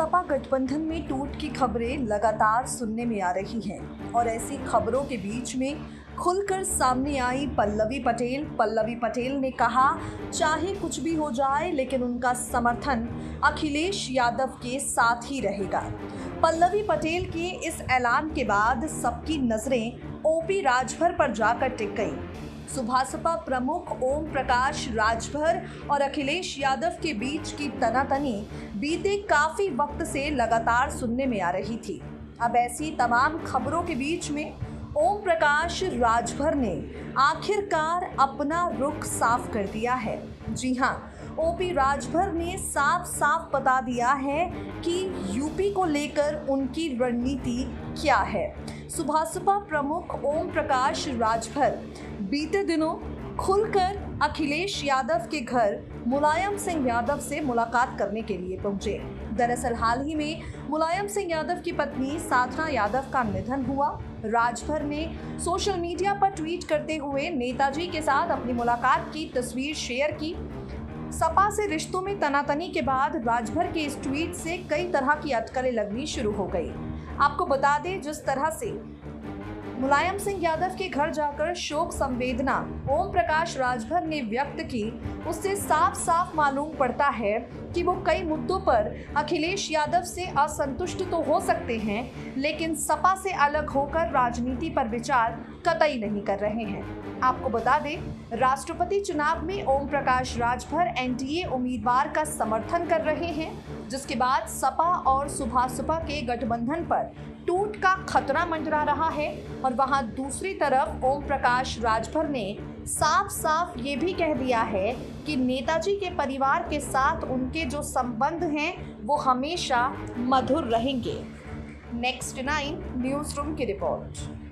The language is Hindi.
गठबंधन में टूट की खबरें लगातार सुनने में आ रही हैं और ऐसी खबरों के बीच में खुलकर सामने आई पल्लवी पटेल। पल्लवी पटेल ने कहा, चाहे कुछ भी हो जाए, लेकिन उनका समर्थन अखिलेश यादव के साथ ही रहेगा। पल्लवी पटेल के इस ऐलान के बाद सबकी नज़रें ओपी राजभर पर जाकर टिक गई। सुभाषपा प्रमुख ओम प्रकाश, राजभर और अखिलेश यादव के बीच की तनातनी बीते काफ़ी वक्त से लगातार सुनने में आ रही थी। अब ऐसी तमाम खबरों के बीच में ओम प्रकाश, राजभर ने आखिरकार अपना रुख साफ़ कर दिया है। जी हाँ ओपी राजभर ने साफ़ साफ़ बता दिया है कि यूपी को लेकर उनकी रणनीति क्या है। सुभाषपा प्रमुख ओम प्रकाश राजभर। बीते दिनों खुलकर अखिलेश यादव के घर मुलायम सिंह यादव से मुलाकात करने के लिए पहुँचे। दरअसल हाल ही में मुलायम सिंह यादव की पत्नी साधना यादव का निधन हुआ। राजभर ने सोशल मीडिया पर ट्वीट करते हुए नेताजी के साथ अपनी मुलाकात की, तस्वीर शेयर की। सपा से रिश्तों में तनातनी के बाद राजभर के इस ट्वीट से कई तरह की अटकलें लगनी शुरू हो गई। आपको बता दें, जिस तरह से मुलायम सिंह यादव के घर जाकर शोक संवेदना। ओम प्रकाश राजभर ने व्यक्त की, उससे साफ़ साफ़ मालूम पड़ता है कि वो कई मुद्दों पर अखिलेश यादव से असंतुष्ट तो हो सकते हैं, लेकिन सपा से अलग होकर राजनीति पर विचार कतई नहीं कर रहे हैं। आपको बता दें, राष्ट्रपति चुनाव में ओम प्रकाश राजभर एनडीए उम्मीदवार का समर्थन कर रहे हैं, जिसके बाद सपा और सुभाषपा के गठबंधन पर टूट का खतरा मंडरा रहा है और वहाँ दूसरी तरफ़ ओम प्रकाश राजभर ने साफ़ साफ़ ये भी कह दिया है कि नेताजी के परिवार के साथ उनके जो संबंध हैं, वो हमेशा मधुर रहेंगे। नेक्स्ट नाइन न्यूज़ रूम की रिपोर्ट।